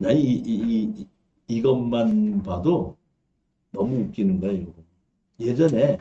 난 이, 이, 이, 이 것만 봐도 너무 웃기는 이거. 예전에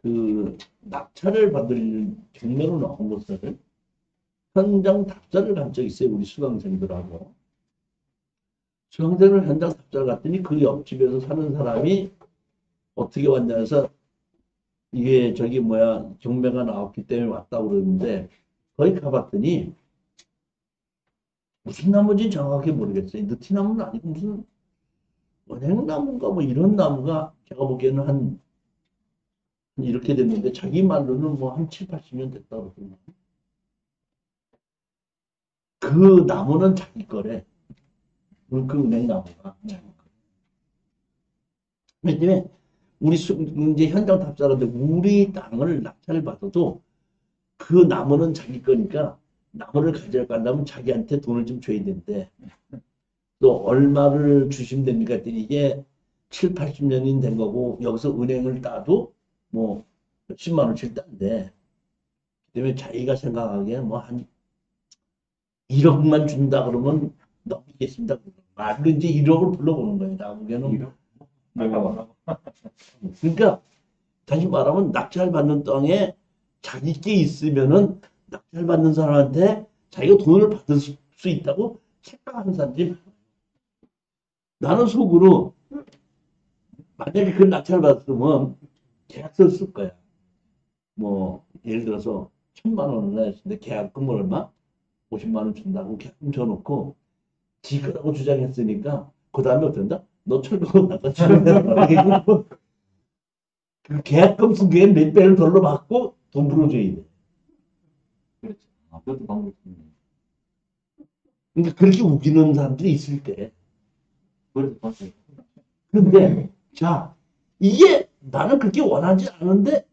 그 낙찰을 받을 경매로 나온 것을 현장 답사를 간 적이 있어요, 우리 수강생들하고. 수강생을 현장 답사를 갔더니 그 옆집에서 사는 사람이 어떻게 왔냐 해서 이게 저기 뭐야 경매가 나왔기 때문에 왔다고 그러는데 거기 가봤더니 무슨 나무인지 정확하게 모르겠어요. 느티나무는 아니고 무슨 은행나무인가 뭐 이런 나무가 제가 보기에는 한 이렇게 됐는데 자기 말로는 뭐 한 7, 80년 됐다고 그러더라고요. 그 나무는 자기 거래. 그, 그 은행나무가 자기 거래. 왜냐면 우리 수, 이제 현장 답사라는데 우리 땅을 낙찰을 받아도 그 나무는 자기 거니까 나무를 가져간다면 자기한테 돈을 좀 줘야 된대. 또 얼마를 주시면 됩니까? 했더니 이게 7, 80년이 된 거고 여기서 은행을 따도 뭐 몇십만 원씩 딴데 그다음에 자기가 생각하기에 뭐 한 1억만 준다 그러면 넘기겠습니다. 말로 이제 1억을 불러보는 거예요. 나보기에는 뭐, 그러니까 다시 말하면 낙찰 받는 땅에 자기 게 있으면은 낙찰 받는 사람한테 자기가 돈을 받을 수 있다고 착각하는 사람들이. 나는 속으로 만약에 그 낙찰 받았으면 계약서를 쓸 거야. 뭐 예를 들어서 천만 원을 했는데 계약금 얼마? 50만 원 준다고 계약금 줘놓고 지 거라고 주장했으니까 그 다음에 어떤다? 너 철거 나가 지금 그 계약금 승계에 몇 배를 덜러 받고 돈 불어줘야 돼. 아, 그것도 방법이네. 그러니까 그렇게 우기는 사람들이 있을 때. 근데 자 이게 나는 그렇게 원하지 않은데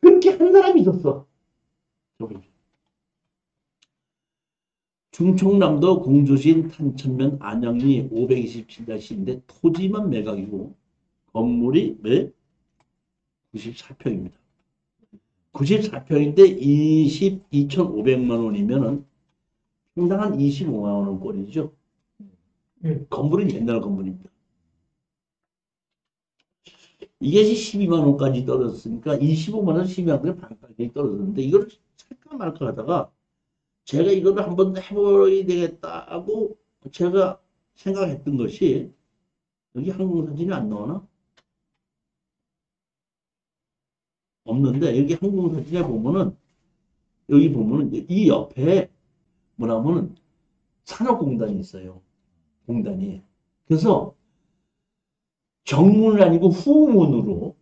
그렇게 한 사람이 있었어. 저기. 충청남도 공주신 탄천면 안양리 527-인데 토지만 매각이고 건물이 몇? 94평입니다. 94평인데 20, 2,500만 원이면은 평당 한 25만 원 꼴이죠. 예. 건물은 옛날 건물입니다. 이게 12만 원까지 떨어졌으니까 25만 원, 12만 원 반까지 떨어졌는데 이걸 살까 말까 하다가 제가 이거를 한번 해봐야 되겠다 하고 제가 생각했던 것이 여기 항공사진이 안 나오나? 없는데 여기 항공사진에 보면은 여기 보면은 이 옆에 뭐냐면은 산업공단이 있어요. 공단이. 그래서 정문은 아니고 후문으로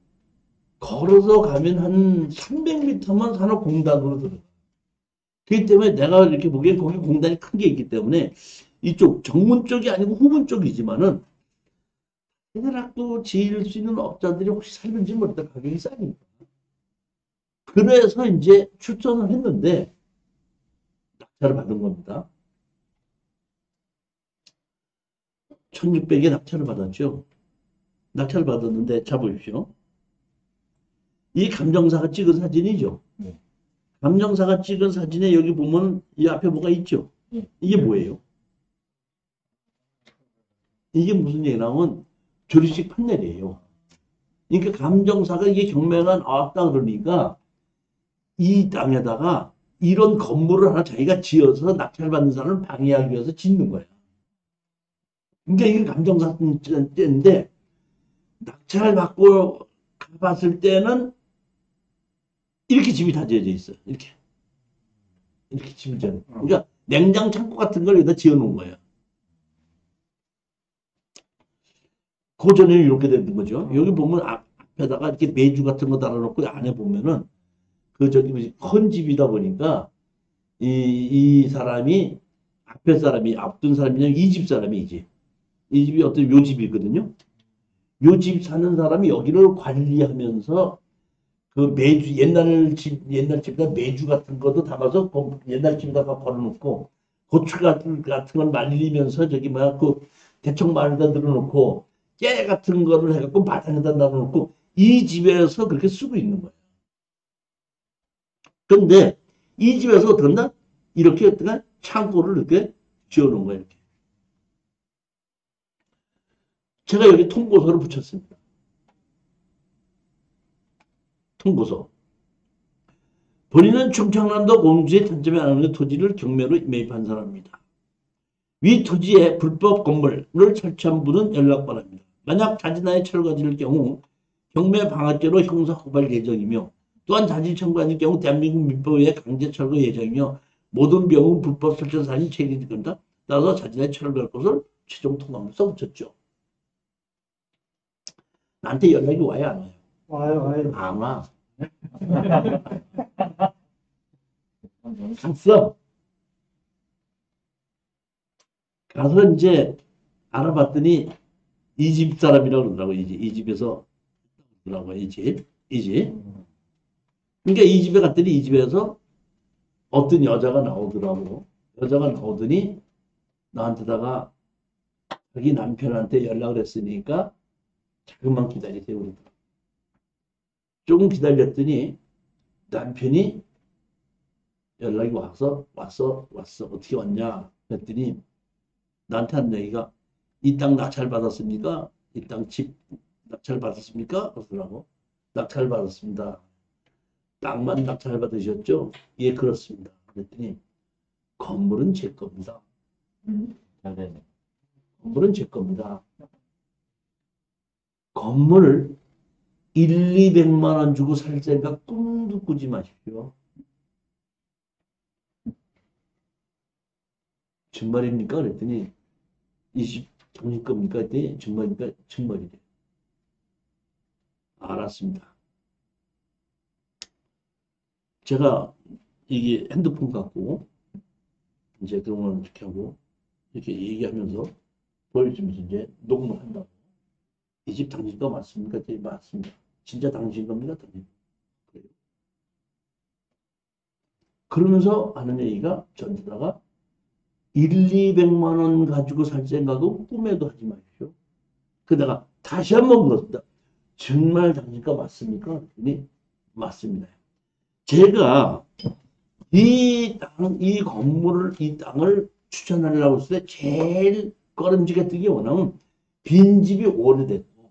걸어서 가면 한 300m만 산업공단으로 들어가. 그렇기 때문에 내가 이렇게 보기엔 거기 공단이 큰 게 있기 때문에 이쪽 정문 쪽이 아니고 후문 쪽이지만은 대학도 지을 수 있는 업자들이 혹시 살는지 모르겠다 가격이 싸니까. 그래서 이제 추천을 했는데 낙찰을 받은 겁니다. 1600에 낙찰을 받았죠. 낙찰을 받았는데 자 보십시오. 이 감정사가 찍은 사진이죠. 네. 감정사가 찍은 사진에 여기 보면 이 앞에 뭐가 있죠. 네. 이게 뭐예요? 이게 무슨 얘기냐면 조립식 판넬이에요. 그러니까 감정사가 이게 경매가 나왔다 그러니까 이 땅에다가 이런 건물을 하나 자기가 지어서 낙찰받는 사람을 방해하기 위해서 짓는 거야. 그러니까 이게 감정사인데 낙찰 받고 가봤을 때는 이렇게 집이 다 지어져 있어. 이렇게. 이렇게 집이 지어. 그러니까 냉장 창고 같은 걸 여기다 지어 놓은 거예요. 고전에는 이렇게 되는 거죠. 여기 보면 앞, 앞에다가 이렇게 매주 같은 거 달아놓고 안에 보면은 그 저기 큰 집이다 보니까 이, 이 사람이 앞에 사람이 앞둔 사람이냐 이 집. 이 집이 어떤 요 집이거든요. 요 집 사는 사람이 여기를 관리하면서 그 매주 옛날 집 옛날 집에다 매주 같은 것도 담아서 거- 옛날 집에다가 걸어놓고 고추 같은 같은 걸 말리면서 저기 뭐야 그 대청 마을에다 늘어놓고 깨 같은 거를 해갖고 마당에다 놔놓고 이 집에서 그렇게 쓰고 있는 거예요. 근데 이 집에서 어떤다? 이렇게 어떤 창고를 이렇게 지어놓은 거예요, 이렇게. 제가 여기 통고서를 붙였습니다. 통고서. 본인은 충청남도 공주의 단점에 하나의 토지를 경매로 매입한 사람입니다. 위 토지에 불법 건물을 설치한 분은 연락 바랍니다. 만약 자진하에 철거될 경우 경매 방화죄로 형사 고발 예정이며 또한 자진 청구 아닐 경우 대한민국 민법에 강제 철거 예정이며 모든 병은 불법 설치 사안이 책임질 겁니다. 따라서 자진하에 철거할 것을 최종 통감을 써붙였죠. 나한테 연락이 와요 안 와요? 와요, 와요. 안 와. 갔어. 가서 이제 알아봤더니 이 집 사람이라고 그러더라고, 이 집. 이 집에서 그러더라고, 이 집. 이 집. 그러니까 이 집에 갔더니 이 집에서 어떤 여자가 나오더라고. 여자가 나오더니 나한테다가 자기 남편한테 연락을 했으니까 조금만 기다리세요. 그러더라고. 조금 기다렸더니 남편이 연락이 와서 왔어 왔어 어떻게 왔냐 그랬더니 나한테 한 얘기가 이 땅 낙찰 받았습니까? 이 땅 집 낙찰 받았습니까? 그러더라고 낙찰 받았습니다. 땅만 낙찰 받으셨죠? 예 그렇습니다. 그랬더니 건물은 제 겁니다. 잘 되네. 건물은 제 겁니다. 건물을 1, 200만 원 주고 살 생각 꿈도 꾸지 마십시오. 정말입니까? 그랬더니 이집 당신 겁니까? 그랬더니 정말입니까? 정말이래. 알았습니다. 제가 이게 핸드폰 갖고 이제 그런 걸 이렇게 하고 이렇게 얘기하면서 보여주면서 이제 녹음을 한다고. 이 집 당신 거 맞습니까? 네, 맞습니다. 진짜 당신 겁니까? 당신. 그래요. 그러면서 하는 얘기가 전주다가 1, 200만 원 가지고 살 생각은 꿈에도 하지 마십시오. 그다가 다시 한번 물었다. 정말 당신 거 맞습니까? 그랬더니 맞습니다. 제가 이 땅, 이 건물을, 이 땅을 추천하려고 했을 때 제일 꺼름지게 원하면 빈집이 오래됐고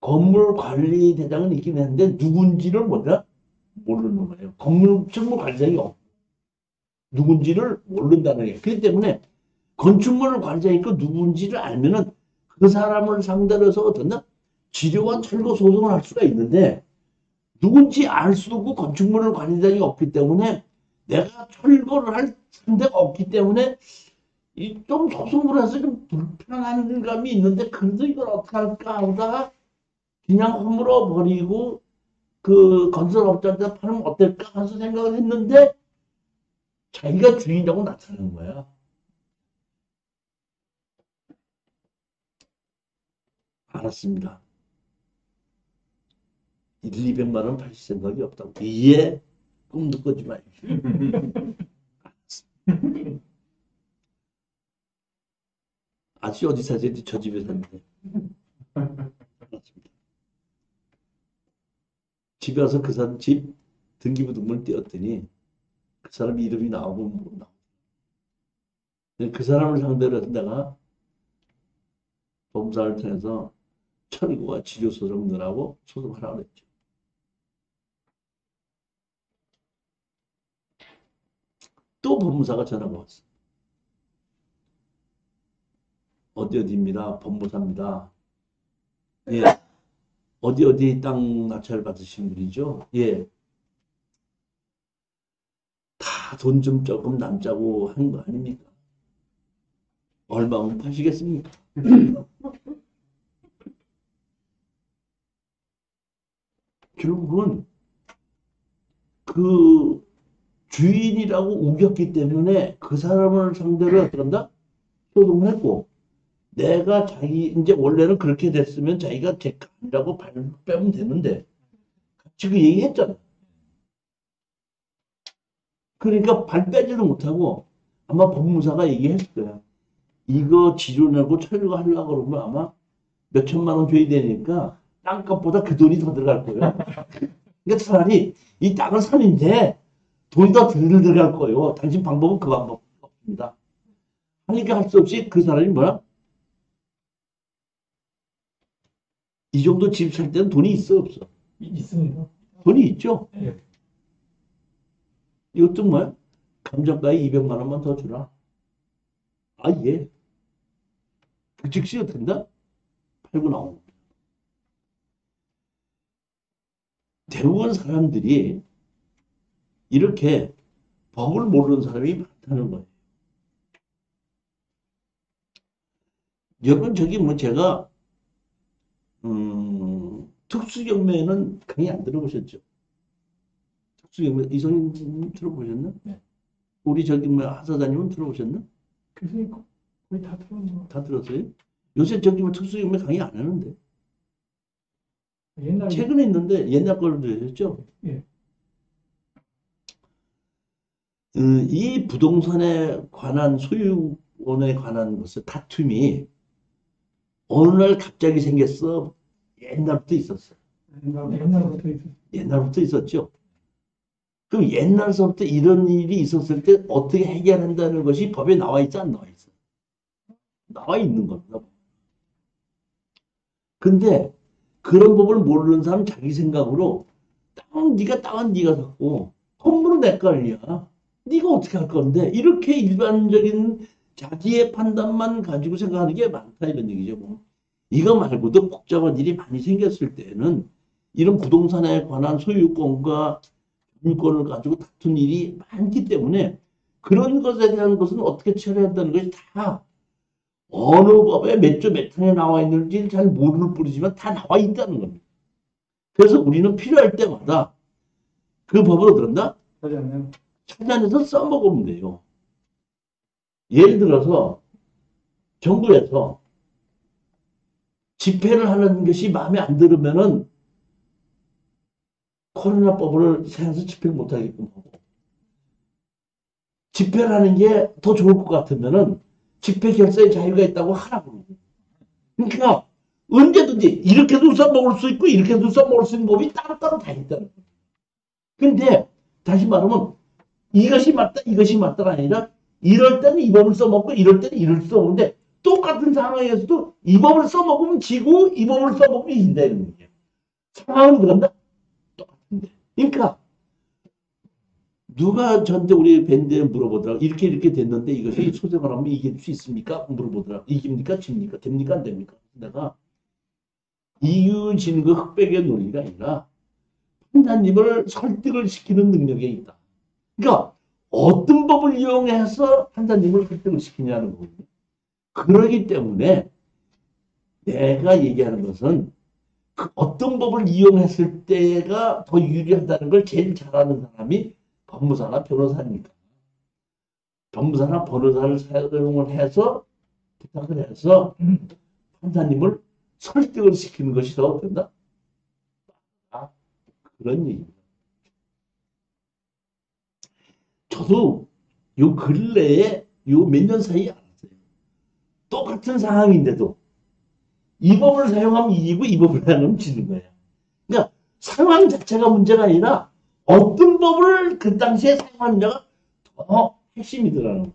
건물 관리 대장은 있긴 했는데 누군지를 몰라 모르는 거예요. 건물 건물 관리장이 없고 누군지를 모른다는 거예요. 그렇기 때문에 건축물 관리장이 있고 누군지를 알면은 그 사람을 상대로 해서 어떤다 지료와 철거 소송을 할 수가 있는데 누군지 알 수도 없고 건축물 관리장이 없기 때문에 내가 철거를 할 상대가 없기 때문에 이좀 소송을 해서 좀 불편한 감이 있는데 그래도 이걸 어떻게 할까 하다가 그냥 허물어 버리고 그 건설업자한테 팔면 어떨까 해서 생각을 했는데 자기가 주인이라고 나타나는 거야. 알았습니다. 1, 200만 원 팔 생각이 없다고. 이해 꿈도 꾸지 마십시오. 아저씨 어디 사세요? 저 집에 사는데. 알았습니다. 집에 와서 그 사람 집 등기부 등본을 띄웠더니 그 사람 이름이 나오고 뭐 나오고. 그 사람을 상대로 해서 내가 범사를 통해서 철거와 지료소송 넣으라고 소송하라고 그랬죠. 또 법무사가 전화가 왔어. 어디 어디입니다. 법무사입니다. 예. 어디 어디 땅 낙찰 받으신 분이죠? 예. 다 돈 좀 조금 남자고 하는 거 아닙니까? 얼마면 파시겠습니까? 결국은 그 주인이라고 우겼기 때문에 그 사람을 상대로 어떤다? 소송을 했고 내가 자기 이제 원래는 그렇게 됐으면 자기가 제가 아니라고 발 빼면 되는데 같이 그 얘기했잖아. 그러니까 발 빼지도 못하고 아마 법무사가 얘기했을 거야. 이거 지료 내고 철거하려고 그러면 아마 몇 천만 원 줘야 되니까 땅값보다 그 돈이 더 들어갈 거예요. 그러니까 차라리 이 땅을 사는데 돈이 더덜 들어갈 거예요. 당신 방법은 그 방법밖에 없습니다. 하니까 할 수 없이 그 사람이 뭐야? 이 정도 집 살 때는 돈이 있어 없어? 이- 있습니다. 돈이 있죠. 예. 이것도 뭐야? 감정가에 200만 원만 더 주라. 아, 예. 그 즉시 어떻게 된다? 팔고 거야. 대부분 사람들이 이렇게 법을 모르는 사람이 많다는 거예요. 여러분, 저기 뭐 제가, 음, 특수경매는 강의 안 들어보셨죠? 특수경매, 이성님 들어보셨나? 네. 우리 저기 뭐 하사장님은 들어보셨나? 교수님 거- 거의 다 들었는 다 들었어요? 요새 저기 뭐 특수경매 강의 안 하는데. 옛날에 최근에 있는데 옛날 걸로 들으셨죠? 예. 음, 이 부동산에 관한 소유원에 관한 것을 다툼이 어느 날 갑자기 생겼어. 옛날부터 있었어. 옛날- 옛날부터 있었 옛날부터 있었죠. 그럼 옛날서부터 이런 일이 있었을 때 어떻게 해결한다는 것이 법에 나와 있지 안 나와 있어? 나와 있는 겁니다. 근데 그런 법을 모르는 사람 자기 생각으로 땅은 네가 땅은 네가 샀고 건물은 내 거 아니야. 네가 어떻게 할 건데 이렇게 일반적인 자기의 판단만 가지고 생각하는 게 많다 이런 얘기죠. 뭐. 이거 말고도 복잡한 일이 많이 생겼을 때는 이런 부동산에 관한 소유권과 물권을 가지고 다툰 일이 많기 때문에 그런 것에 대한 것은 어떻게 처리한다는 것이 다 어느 법에 몇 조 몇 항에 나와 있는지 잘 모를 뿐이지만 다 나와 있다는 겁니다. 그래서 우리는 필요할 때마다 그 법을 어떤다? 하자면 찾아내서 써먹으면 돼요. 예를 들어서 정부에서 집회를 하는 것이 마음에 안 들으면은 코로나법을 세워서 집회를 못하게끔 하고 집회를 하는 게 더 좋을 것 같으면은 집회 결사의 자유가 있다고 하라고 그러니까 언제든지 이렇게도 써먹을 수 있고 이렇게도 써먹을 수 있는 법이 따로따로 다 있다는 거예요. 근데 다시 말하면 이것이 맞다 이것이 맞다가 아니라 이럴 때는 이 법을 써먹고 이럴 때는 이를 써먹는데 똑같은 상황에서도 이 법을 써먹으면 지고 이 법을 써먹으면 이긴다는 거예요. 상황은 그런다? 똑같은데. 그러니까 누가 저한테 우리 밴드에 물어보더라고 이렇게 이렇게 됐는데 이것이 소생을 하면 이길 수 있습니까? 물어보더라고 이깁니까? 집니까? 됩니까? 안 됩니까? 내가 이유 진거 흑백의 논리가 아니라 판사님을 설득을 시키는 능력에 있다. 그러니까 어떤 법을 이용해서 판사님을 설득을 시키냐는 거거든요. 그러기 때문에 내가 얘기하는 것은 그 어떤 법을 이용했을 때가 더 유리하다는 걸 제일 잘 아는 사람이 법무사나 변호사니까. 법무사나 변호사를 사용을 해서 부탁을 해서 판사님을 설득을 시키는 것이 더 된다. 아, 그런 얘기입니다. 저도 요 근래에 요 몇 년 사이에 알았어요. 똑같은 상황인데도 이 법을 사용하면 이기고 이 법을 사용하면 지는 거예요. 그러니까 상황 자체가 문제가 아니라 어떤 법을 그 당시에 사용하느냐가 더 핵심이더라는 거예요.